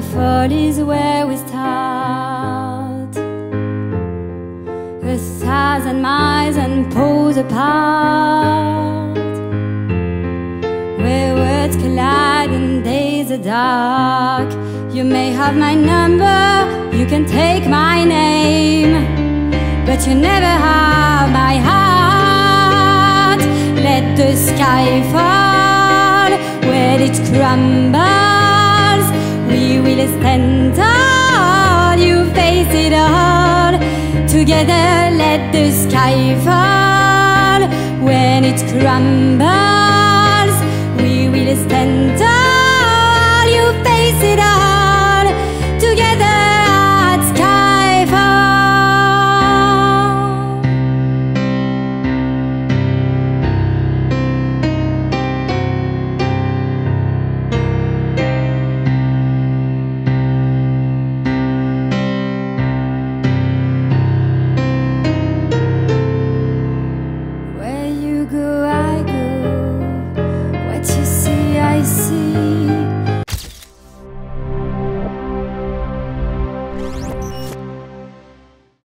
fall is where we start. A thousand miles and poles apart. Where words collide and days are dark. You may have my number, you can take my name, but you never have my heart. Let the sky fall when it crumbles. Together, let the sky fall when it crumbles.